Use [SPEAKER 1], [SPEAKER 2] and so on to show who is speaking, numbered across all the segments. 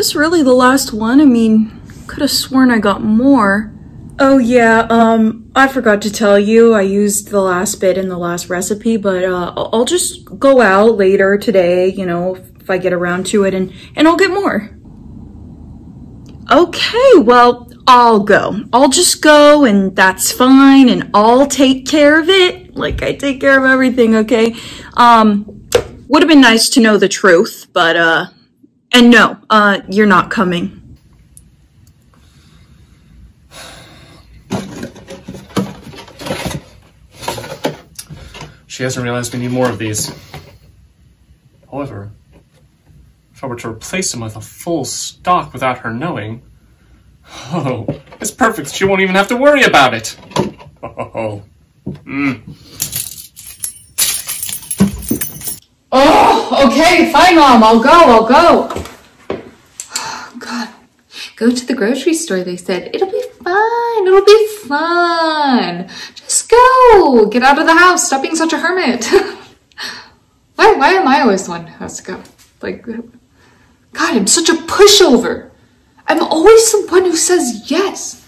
[SPEAKER 1] this really the last one? I mean, could have sworn I got more. Oh yeah, um, I forgot to tell you, I used the last bit in the last recipe, but uh, I'll I'll just go out later today, you know, if I get around to it, and, and I'll get more. Okay, well, I'll go. I'll just go, and that's fine, and I'll take care of it, like I take care of everything, okay? Um, would have been nice to know the truth, but, uh, and no, uh, you're not coming.
[SPEAKER 2] She hasn't realized we need more of these. However, if I were to replace them with a full stock without her knowing, oh, it's perfect. She won't even have to worry about it. Oh, mm.
[SPEAKER 3] Okay, fine, Mom. I'll go. I'll go. Oh, God. Go to the grocery store, they said. It'll be fine. It'll be fun. Just go. Get out of the house. Stop being such a hermit. why, why am I always the one who has to go? Like, God, I'm such a pushover. I'm always the one who says yes.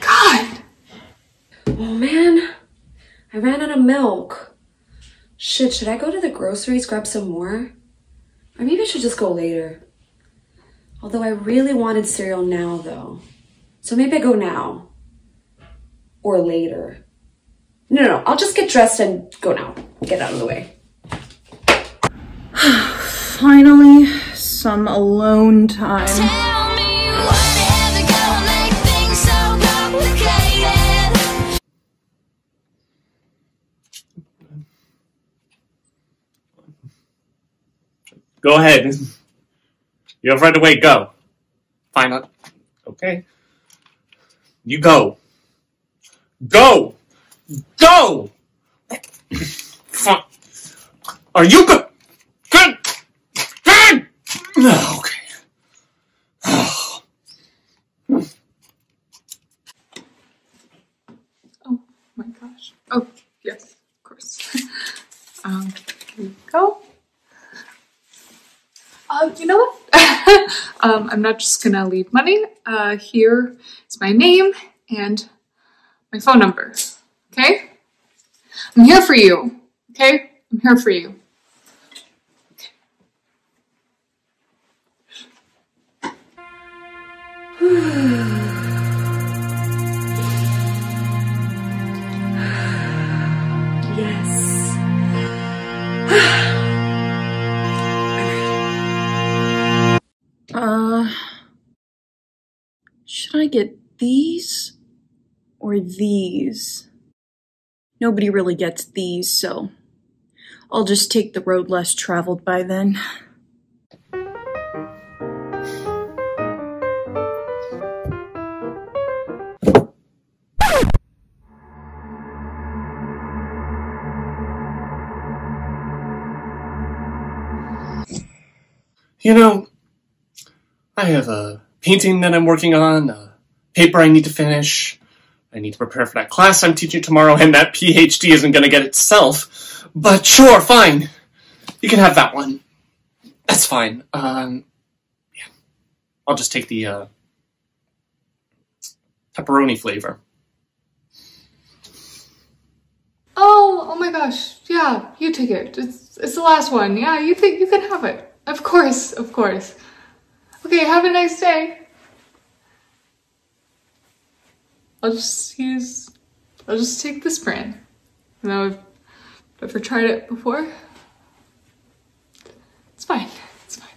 [SPEAKER 3] God.
[SPEAKER 4] Oh man, I ran out of milk. Shit, should I go to the groceries, grab some more? Or maybe I should just go later. Although I really wanted cereal now though. So maybe I go now. Or later. No, no, no, I'll just get dressed and go now. Get out of the way.
[SPEAKER 1] Finally, some alone time.
[SPEAKER 2] Go ahead. You have right away. Go. Fine. uh, Okay. You go. Go. Go. Are you good? Good. Good. No. Okay.
[SPEAKER 3] Oh my gosh. Oh, yes, of course. um, here you go. Uh, you know what? Um, I'm not just gonna leave money. Uh, here is my name and my phone number. Okay? I'm here for you. Okay? I'm here for you.
[SPEAKER 4] Yes.
[SPEAKER 1] Uh, should I get these or these? Nobody really gets these, so I'll just take the road less traveled by then.
[SPEAKER 2] You know, I have a painting that I'm working on, a paper I need to finish. I need to prepare for that class I'm teaching tomorrow, and that PhD isn't going to get itself. But sure, fine. You can have that one. That's fine. Um, yeah. I'll just take the uh, pepperoni flavor.
[SPEAKER 3] Oh, oh my gosh. Yeah, you take it. It's it's the last one. Yeah, you think you can have it. Of course, of course. Okay, have a nice day. I'll just use I'll just take this brand. You know, I've never tried it before. It's fine. It's fine.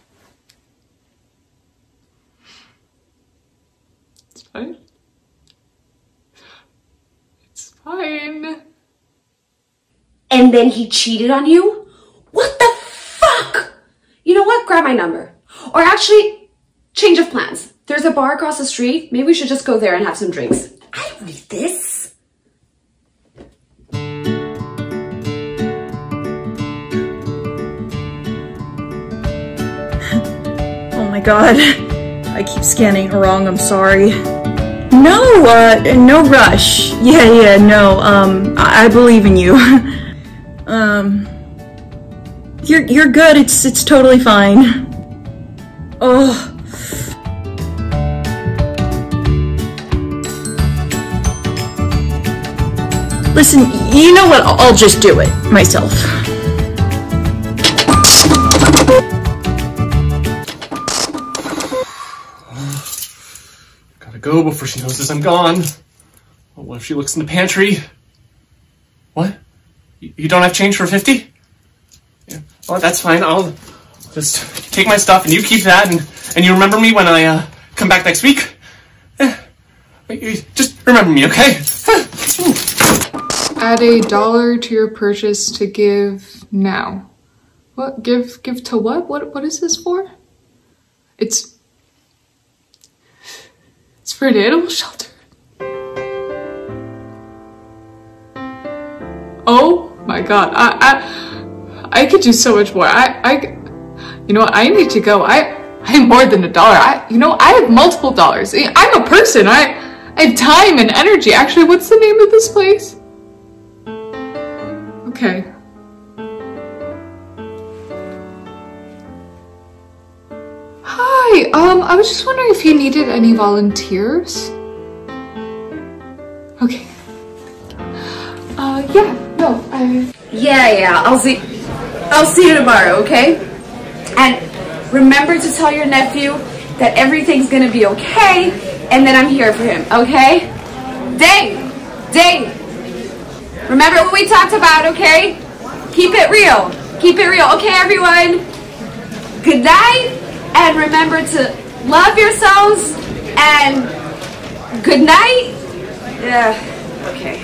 [SPEAKER 3] It's fine. It's fine.
[SPEAKER 4] And then he cheated on you? What the fuck? You know what? Grab my number. Or actually, change of plans. There's a bar across the street. Maybe we should just go there and have some drinks. I need this.
[SPEAKER 1] Oh my god. I keep scanning wrong, I'm sorry. No, uh, no rush. Yeah, yeah, no, um, I, I believe in you. um, you're, you're good, it's, it's totally fine. Oh, Listen, you know what? I'll just do it myself.
[SPEAKER 2] Gotta go before she notices I'm gone. What if she looks in the pantry? What? You don't have change for 50? Yeah. Well, that's fine. I'll just take my stuff and you keep that and, and you remember me when I uh, come back next week? Eh. Just remember me, okay?
[SPEAKER 3] Add a dollar to your purchase to give now. What? Give give to what? What what is this for? It's it's for an animal shelter. Oh my god. I I I could do so much more. I I you know what? I need to go. I I have more than a dollar. I you know, I have multiple dollars. I'm a person. I I have time and energy. Actually, what's the name of this place? Okay. Hi, um, I was just wondering if you needed any volunteers. Okay. Uh, yeah, no, I.
[SPEAKER 4] Yeah, yeah. I'll see. I'll see you tomorrow. Okay. And remember to tell your nephew that everything's gonna be okay, and that I'm here for him. Okay? Dang, dang. Remember what we talked about. Okay? Keep it real. Keep it real. Okay, everyone. Good night, and remember to love yourselves. And good night. Yeah. Okay.